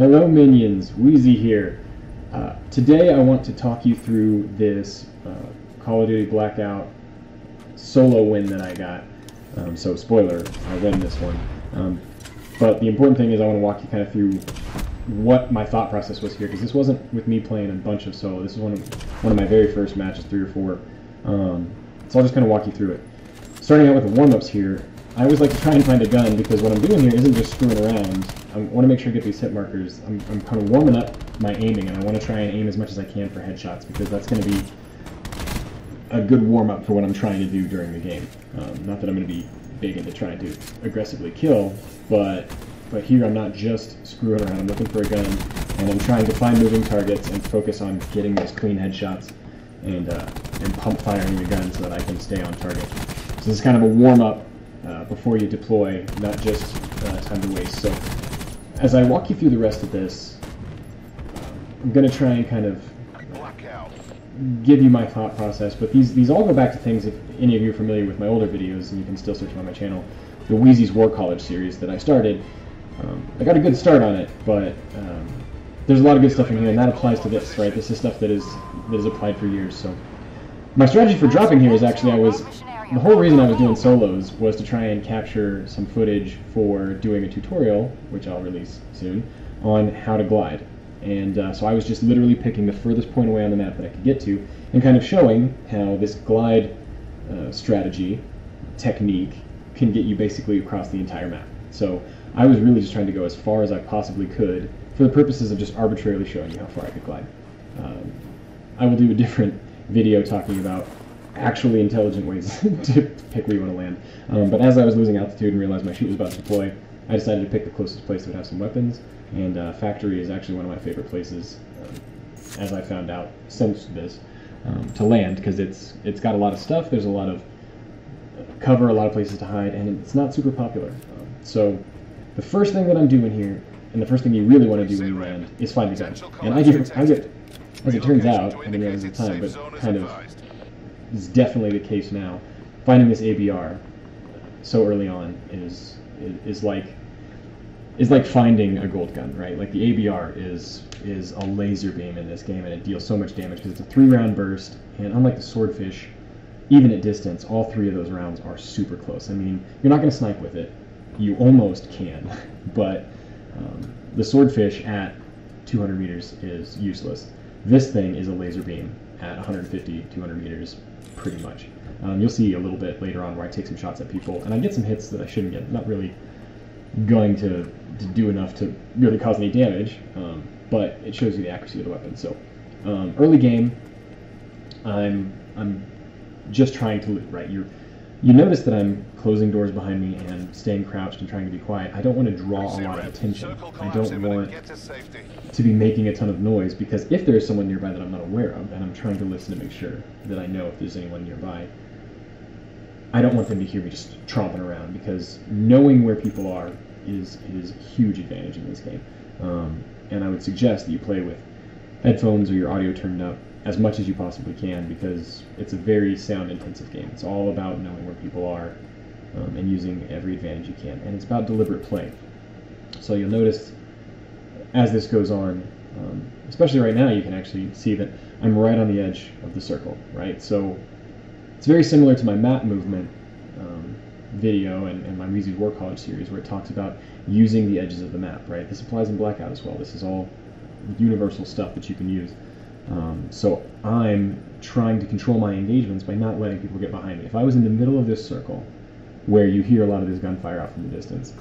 Hello minions, Wheezy here. Uh, today I want to talk you through this uh, Call of Duty Blackout solo win that I got. Um, so spoiler, I win this one. Um, but the important thing is I want to walk you kind of through what my thought process was here, because this wasn't with me playing a bunch of solo. This is one of, one of my very first matches, three or four. Um, so I'll just kind of walk you through it. Starting out with the warm-ups here, I always like to try and find a gun because what I'm doing here isn't just screwing around. I want to make sure I get these hit markers. I'm, I'm kind of warming up my aiming, and I want to try and aim as much as I can for headshots because that's going to be a good warm-up for what I'm trying to do during the game. Um, not that I'm going to be big into trying to aggressively kill, but but here I'm not just screwing around. I'm looking for a gun, and I'm trying to find moving targets and focus on getting those clean headshots and uh, and pump firing the gun so that I can stay on target. So this is kind of a warm-up uh, before you deploy, not just uh, time to waste. So as I walk you through the rest of this, I'm going to try and kind of give you my thought process, but these, these all go back to things, if any of you are familiar with my older videos, and you can still search them on my channel, the Wheezy's War College series that I started. Um, I got a good start on it, but um, there's a lot of good stuff in here, and that applies to this, right? This is stuff that is that is applied for years. So my strategy for dropping here is actually I was the whole reason I was doing solos was to try and capture some footage for doing a tutorial, which I'll release soon, on how to glide. And uh, so I was just literally picking the furthest point away on the map that I could get to, and kind of showing how this glide uh, strategy, technique, can get you basically across the entire map. So I was really just trying to go as far as I possibly could for the purposes of just arbitrarily showing you how far I could glide. Um, I will do a different video talking about actually intelligent ways to pick where you want to land. Um, but as I was losing altitude and realized my chute was about to deploy, I decided to pick the closest place that would have some weapons, and uh, factory is actually one of my favorite places, um, as I found out since this, um, to land, because it's it's got a lot of stuff, there's a lot of cover, a lot of places to hide, and it's not super popular. Um, so the first thing that I'm doing here, and the first thing you really want to do when you land, is find the gun. And I get, I get as it turns out, I realize at the time, but kind of is definitely the case now. Finding this ABR so early on is is like is like finding a gold gun, right? Like the ABR is is a laser beam in this game, and it deals so much damage because it's a three round burst, and unlike the swordfish, even at distance, all three of those rounds are super close. I mean, you're not going to snipe with it. You almost can, but um, the swordfish at 200 meters is useless. This thing is a laser beam at 150, 200 meters, pretty much. Um, you'll see a little bit later on where I take some shots at people, and I get some hits that I shouldn't get. Not really going to, to do enough to really cause any damage, um, but it shows you the accuracy of the weapon. So um, early game, I'm I'm just trying to loot. Right, you're you notice that I'm closing doors behind me and staying crouched and trying to be quiet. I don't want to draw a lot of attention. I don't want to be making a ton of noise because if there is someone nearby that I'm not aware of, and I'm trying to listen to make sure that I know if there's anyone nearby, I don't want them to hear me just tromping around because knowing where people are is is a huge advantage in this game. Um, and I would suggest that you play with headphones or your audio turned up as much as you possibly can because it's a very sound intensive game. It's all about knowing where people are um, and using every advantage you can. And it's about deliberate play. So you'll notice as this goes on, um, especially right now, you can actually see that I'm right on the edge of the circle, right? So it's very similar to my map movement um, video and, and my Wheezy's War College series where it talks about using the edges of the map, right? This applies in Blackout as well. This is all universal stuff that you can use. Um, so I'm trying to control my engagements by not letting people get behind me. If I was in the middle of this circle, where you hear a lot of this gunfire out from the distance,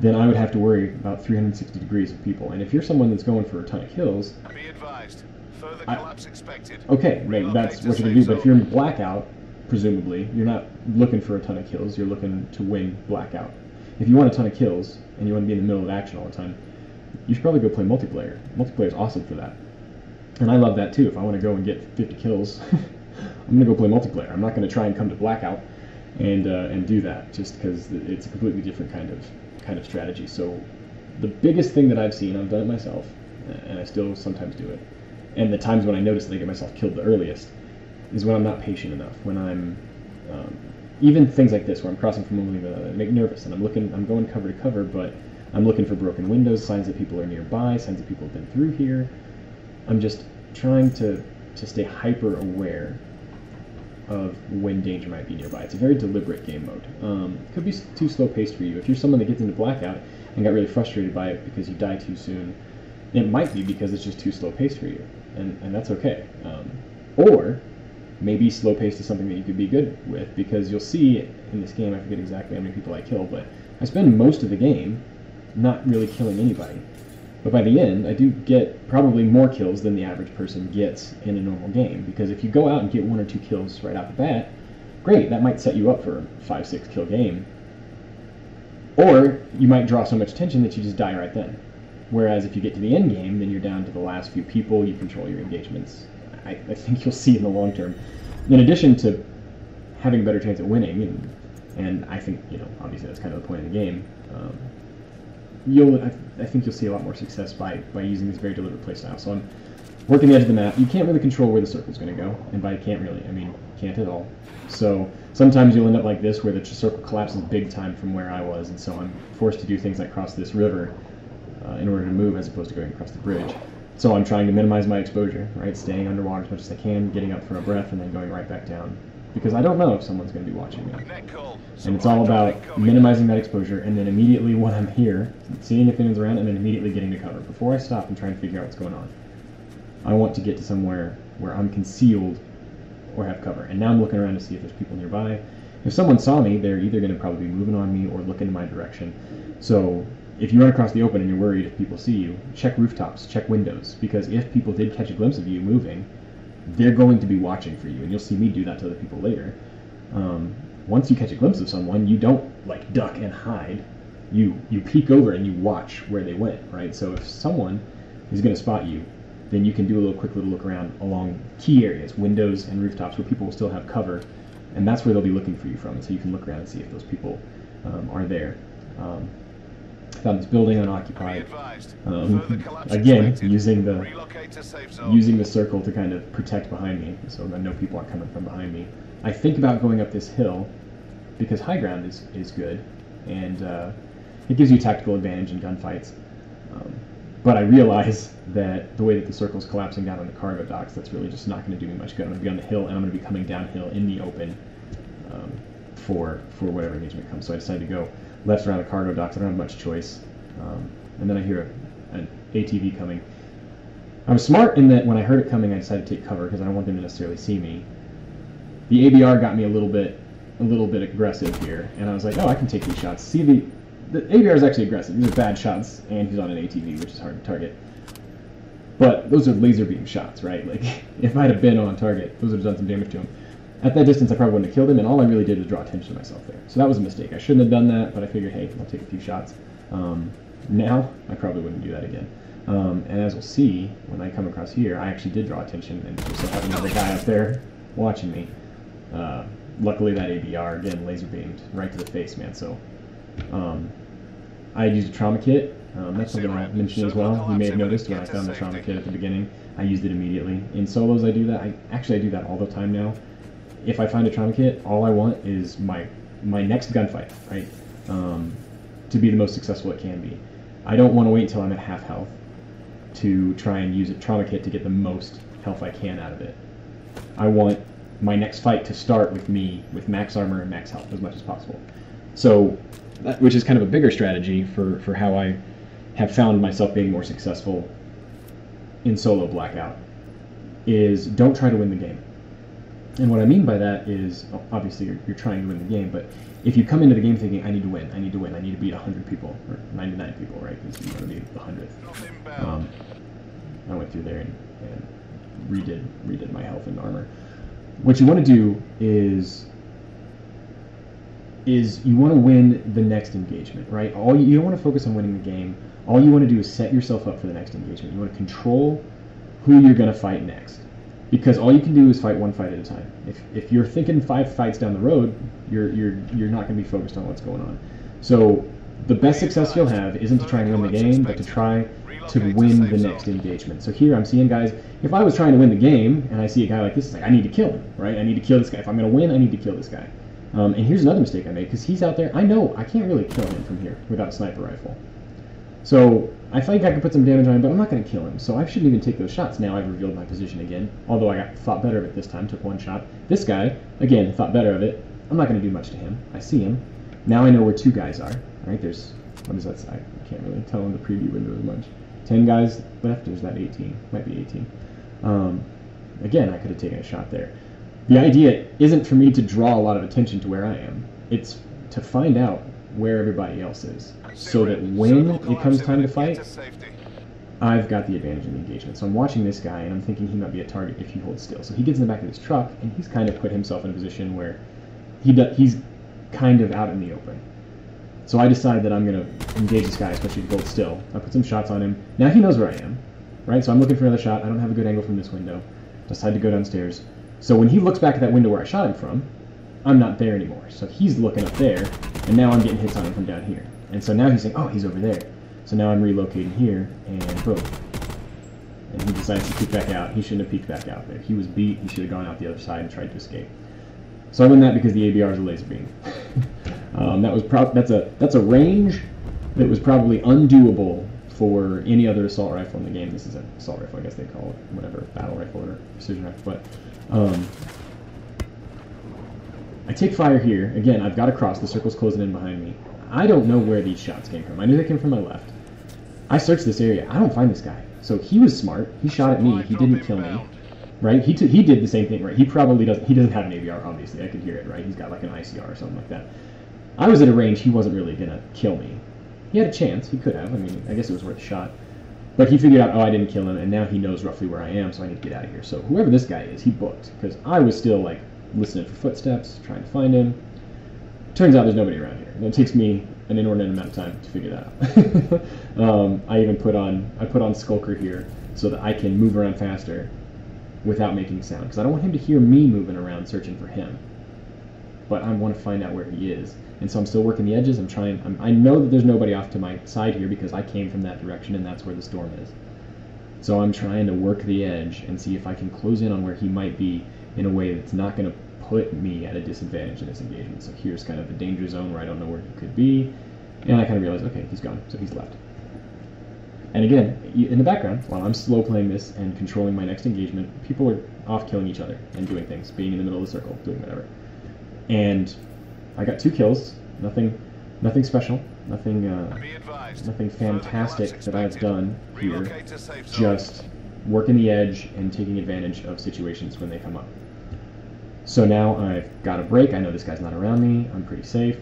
then I would have to worry about 360 degrees of people. And if you're someone that's going for a ton of kills, be advised. Further I, collapse expected. Okay, right, that's what you're gonna do. But if you're in blackout, presumably, you're not looking for a ton of kills. You're looking to win blackout. If you want a ton of kills and you want to be in the middle of action all the time, you should probably go play multiplayer. Multiplayer is awesome for that. And I love that too. If I want to go and get 50 kills, I'm going to go play multiplayer. I'm not going to try and come to blackout and uh, and do that just because it's a completely different kind of kind of strategy. So the biggest thing that I've seen, I've done it myself, and I still sometimes do it. And the times when I notice that I get myself killed the earliest is when I'm not patient enough. When I'm um, even things like this where I'm crossing from only the make nervous and I'm looking, I'm going cover to cover, but I'm looking for broken windows, signs that people are nearby, signs that people have been through here. I'm just trying to, to stay hyper aware of when danger might be nearby. It's a very deliberate game mode. Um, could be too slow paced for you. If you're someone that gets into blackout and got really frustrated by it because you die too soon, it might be because it's just too slow paced for you, and, and that's okay. Um, or maybe slow paced is something that you could be good with because you'll see in this game, I forget exactly how many people I kill, but I spend most of the game not really killing anybody. But by the end, I do get probably more kills than the average person gets in a normal game. Because if you go out and get one or two kills right out the bat, great, that might set you up for a 5 6 kill game. Or you might draw so much attention that you just die right then. Whereas if you get to the end game, then you're down to the last few people, you control your engagements. I, I think you'll see in the long term. In addition to having a better chance at winning, and, and I think, you know, obviously that's kind of the point of the game. Um, you'll I, I, think you'll see a lot more success by by using this very deliberate playstyle. So I'm working the edge of the map. You can't really control where the circle's going to go, and by can't really, I mean can't at all. So sometimes you'll end up like this, where the circle collapses big time from where I was, and so I'm forced to do things like cross this river uh, in order to move, as opposed to going across the bridge. So I'm trying to minimize my exposure, right? Staying underwater as much as I can, getting up for a breath, and then going right back down because I don't know if someone's going to be watching me. And it's all about minimizing that exposure, and then immediately when I'm here, seeing if anyone's around, and then immediately getting to cover before I stop and try and figure out what's going on. I want to get to somewhere where I'm concealed or have cover. And now I'm looking around to see if there's people nearby. If someone saw me, they're either going to probably be moving on me or looking in my direction. So if you run across the open and you're worried if people see you, check rooftops, check windows, because if people did catch a glimpse of you moving, they're going to be watching for you, and you'll see me do that to other people later. Um, once you catch a glimpse of someone, you don't like duck and hide. You you peek over and you watch where they went, right? So if someone is going to spot you, then you can do a little quick little look around along key areas, windows and rooftops where people will still have cover, and that's where they'll be looking for you from. And so you can look around and see if those people um, are there. Um, found this building unoccupied. Um, again, using the using the circle to kind of protect behind me, so that no people aren't coming from behind me. I think about going up this hill because high ground is is good, and uh, it gives you tactical advantage in gunfights. Um, but I realize that the way that the circle is collapsing down on the cargo docks, that's really just not going to do me much good. I'm going to be on the hill, and I'm going to be coming downhill in the open um, for for whatever engagement comes. So I decided to go left around the cargo docks. I don't have much choice. Um, and then I hear a, an ATV coming. I was smart in that when I heard it coming, I decided to take cover because I don't want them to necessarily see me. The ABR got me a little bit, a little bit aggressive here, and I was like, oh, I can take these shots. See the, the ABR is actually aggressive. These are bad shots, and he's on an ATV, which is hard to target. But those are laser beam shots, right? Like if I'd have been on target, those would have done some damage to him. At that distance, I probably wouldn't have killed him, and all I really did was draw attention to myself there. So that was a mistake. I shouldn't have done that, but I figured, hey, I'll take a few shots. Um, now, I probably wouldn't do that again. Um, and as we'll see, when I come across here, I actually did draw attention, and just so happened another guy up there watching me. Uh, luckily, that ABR, again, laser beamed right to the face, man. So um, I used a trauma kit. Um, that's something I mentioned as well. You may have noticed when I found the trauma kit at the beginning, I used it immediately. In solos, I do that. I actually I do that all the time now if I find a trauma kit, all I want is my my next gunfight, right? Um, to be the most successful it can be. I don't want to wait until I'm at half health to try and use a trauma kit to get the most health I can out of it. I want my next fight to start with me with max armor and max health as much as possible. So, that, which is kind of a bigger strategy for, for how I have found myself being more successful in solo blackout, is don't try to win the game. And what I mean by that is, obviously, you're, you're, trying to win the game, but if you come into the game thinking, I need to win, I need to win, I need to beat 100 people, or 99 people, right? Because you want to be the 100th. Um, I went through there and, and redid, redid my health and armor. What you want to do is is you want to win the next engagement, right? All you, you don't want to focus on winning the game. All you want to do is set yourself up for the next engagement. You want to control who you're going to fight next because all you can do is fight one fight at a time. If, if you're thinking five fights down the road, you're you're you're not going to be focused on what's going on. So the best success you'll have isn't to try and win the game, but to try to win the next engagement. So here I'm seeing guys. If I was trying to win the game and I see a guy like this, it's like I need to kill him, right? I need to kill this guy. If I'm going to win, I need to kill this guy. Um, and here's another mistake I made because he's out there. I know I can't really kill him from here without a sniper rifle. So I think I could put some damage on him, but I'm not going to kill him. So I shouldn't even take those shots. Now I've revealed my position again. Although I got thought better of it this time, took one shot. This guy, again, thought better of it. I'm not going to do much to him. I see him. Now I know where two guys are. All right, there's what is that? I can't really tell in the preview window as much. Ten guys left. There's that 18. Might be 18. Um, again, I could have taken a shot there. The idea isn't for me to draw a lot of attention to where I am. It's to find out where everybody else is, so that when it comes time to fight, I've got the advantage in the engagement. So I'm watching this guy, and I'm thinking he might be a target if he holds still. So he gets in the back of his truck, and he's kind of put himself in a position where he he's kind of out in the open. So I decide that I'm going to engage this guy, especially if he holds still. I put some shots on him. Now he knows where I am, right? So I'm looking for another shot. I don't have a good angle from this window. Decide to go downstairs. So when he looks back at that window where I shot him from, I'm not there anymore. So he's looking up there, and now I'm getting hits on him from down here. And so now he's saying, oh, he's over there. So now I'm relocating here, and boom. And he decides to peek back out. He shouldn't have peeked back out there. He was beat. He should have gone out the other side and tried to escape. So I win that because the ABR is a laser beam. um, that was pro- that's a that's a range that was probably undoable for any other assault rifle in the game. This is an assault rifle, I guess they call it, whatever, battle rifle or precision rifle. But um, I take fire here. Again, I've got to cross. The circle's closing in behind me. I don't know where these shots came from. I knew they came from my left. I searched this area. I don't find this guy. So he was smart. He shot at me. He didn't kill me. Right? He, t- he did the same thing, right? He probably doesn't. He doesn't have an ABR, obviously. I could hear it, right? He's got like an ICR or something like that. I was at a range he wasn't really gonna kill me. He had a chance. He could have. I mean, I guess it was worth a shot. But he figured out, oh, I didn't kill him, and now he knows roughly where I am, so I need to get out of here. So whoever this guy is, he booked because I was still like listening for footsteps, trying to find him. Turns out there's nobody around here. It takes me an inordinate amount of time to figure that out. um, I even put on I put on Skulker here so that I can move around faster without making sound because I don't want him to hear me moving around searching for him. But I want to find out where he is, and so I'm still working the edges. I'm trying. I'm, I know that there's nobody off to my side here because I came from that direction, and that's where the storm is. So I'm trying to work the edge and see if I can close in on where he might be in a way that's not going to put me at a disadvantage in this engagement. So here's kind of the danger zone where I don't know where he could be. And I kind of realize, okay, he's gone, so he's left. And again, in the background, while I'm slow playing this and controlling my next engagement, people are off killing each other and doing things, being in the middle of the circle, doing whatever. And I got two kills, nothing, nothing special, nothing, uh, nothing fantastic that I've done here. Just working the edge and taking advantage of situations when they come up. So now I've got a break. I know this guy's not around me. I'm pretty safe.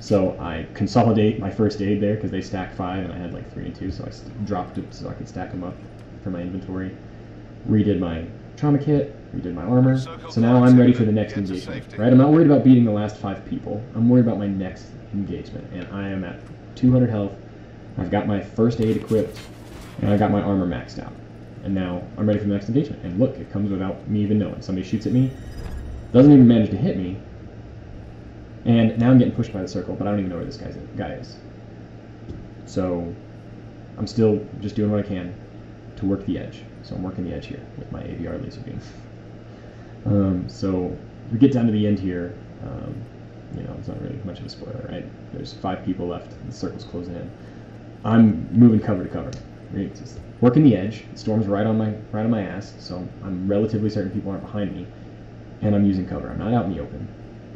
So I consolidate my first aid there because they stack five and I had like three and two, so I dropped it so I could stack them up for my inventory. Redid my trauma kit, redid my armor. So now I'm ready for the next engagement. Right? I'm not worried about beating the last five people. I'm worried about my next engagement, and I am at 200 health. I've got my first aid equipped, and I got my armor maxed out. And now I'm ready for the next engagement. And look, it comes without me even knowing. Somebody shoots at me, doesn't even manage to hit me. And now I'm getting pushed by the circle, but I don't even know where this guy's, guy is. So I'm still just doing what I can to work the edge. So I'm working the edge here with my ABR laser beam. um, so we get down to the end here. Um, you know, it's not really much of a spoiler, right? There's five people left. The circle's closing in. I'm moving cover to cover. Right? Just working the edge. The storm's right on my right on my ass, so I'm relatively certain people aren't behind me and I'm using cover. I'm not out in the open.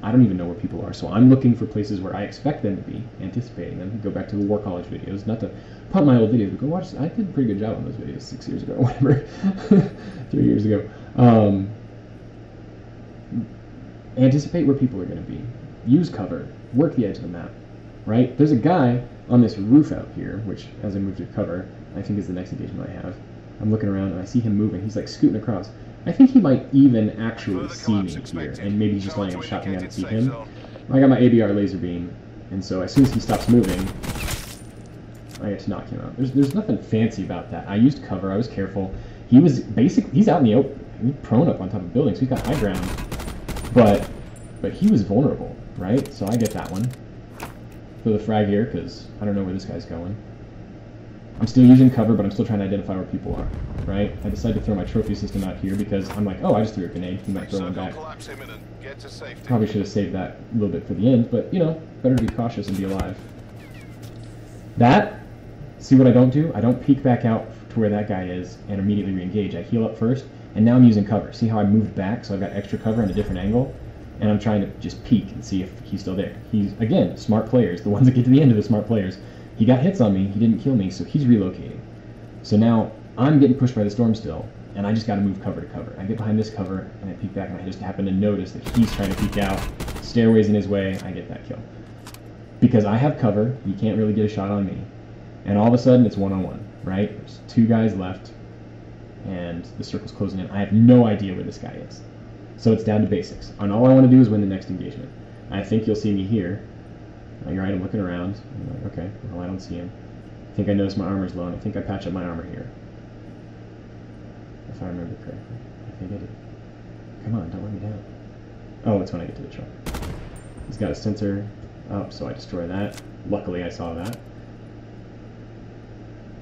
I don't even know where people are, so I'm looking for places where I expect them to be, anticipating them. Go back to the War College videos, not to pump my old videos, but go watch. I did a pretty good job on those videos six years ago, whatever, three years ago. Um, anticipate where people are going to be. Use cover. Work the edge of the map. Right? There's a guy on this roof out here, which, as I move to cover, I think is the next engagement I have. I'm looking around and I see him moving. He's like scooting across. I think he might even actually see me here, and maybe he's just letting him shot me out to see him. I got my ABR laser beam, and so as soon as he stops moving, I get to knock him out. There's, there's nothing fancy about that. I used cover, I was careful. He was basically, he's out in the open, he's prone up on top of buildings, so he's got high ground. But, but he was vulnerable, right? So I get that one. Throw the frag here, because I don't know where this guy's going. I'm still using cover, but I'm still trying to identify where people are, right? I decided to throw my trophy system out here because I'm like, oh, I just threw a grenade. He might throw one back. Probably should have saved that a little bit for the end, but, you know, better to be cautious and be alive. That see what I don't do? I don't peek back out to where that guy is and immediately re-engage. I heal up first, and now I'm using cover. See how I moved back, so I've got extra cover and a different angle, and I'm trying to just peek and see if he's still there. He's again smart players, the ones that get to the end of the smart players. He got hits on me, he didn't kill me, so he's relocating. So now I'm getting pushed by the storm still, and I just got to move cover to cover. I get behind this cover, and I peek back, and I just happen to notice that he's trying to peek out. Stairway's in his way, I get that kill. Because I have cover, he can't really get a shot on me. And all of a sudden, it's one on one, right? There's two guys left, and the circle's closing in. I have no idea where this guy is. So it's down to basics. And all I want to do is win the next engagement. I think you'll see me here. You're right, I'm looking around. I'm like, okay, well, I don't see him. I think I noticed my armor's low, and I think I patch up my armor here. If I remember correctly. I think I did. Come on, don't let me down. Oh, it's when I get to the truck. He's got a sensor up, so I destroy that. Luckily, I saw that.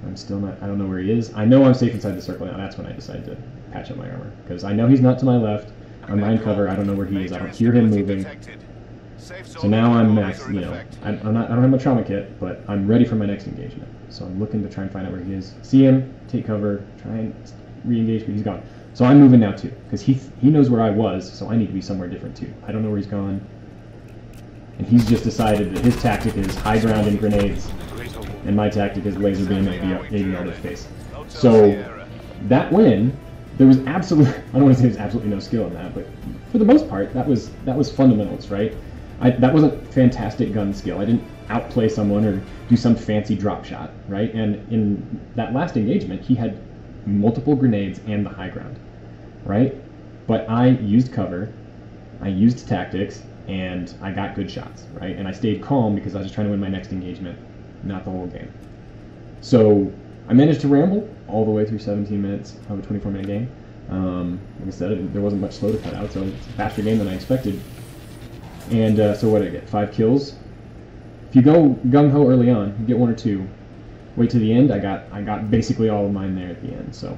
I'm still not, I don't know where he is. I know I'm safe inside the circle now. That's when I decide to patch up my armor. Because I know he's not to my left. I'm behind cover. I don't know where he is. I don't hear him moving. So now I'm max, you know, I'm, I'm not, I don't have my trauma kit, but I'm ready for my next engagement. So I'm looking to try and find out where he is. See him, take cover, try and re-engage, but he's gone. So I'm moving now too, because he he knows where I was, so I need to be somewhere different too. I don't know where he's gone, and he's just decided that his tactic is high ground and grenades, and my tactic is laser beam at 80 yard space. So that win, there was absolutely I don't want to say there's absolutely no skill in that, but for the most part, that was that was fundamentals, right? I, that wasn't fantastic gun skill. I didn't outplay someone or do some fancy drop shot, right? And in that last engagement, he had multiple grenades and the high ground, right? But I used cover, I used tactics, and I got good shots, right? And I stayed calm because I was just trying to win my next engagement, not the whole game. So I managed to ramble all the way through 17 minutes of a 24 minute game. Um, like I said, there wasn't much slow to cut out, so it's a faster game than I expected. And uh, so what did I get? Five kills. If you go gung ho early on, you get one or two. Wait to the end. I got I got basically all of mine there at the end. So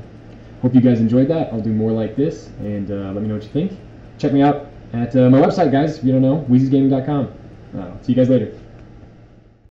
hope you guys enjoyed that. I'll do more like this, and uh, let me know what you think. Check me out at uh, my website, guys. If you don't know, Wheezy'sGaming.com. Uh, see you guys later.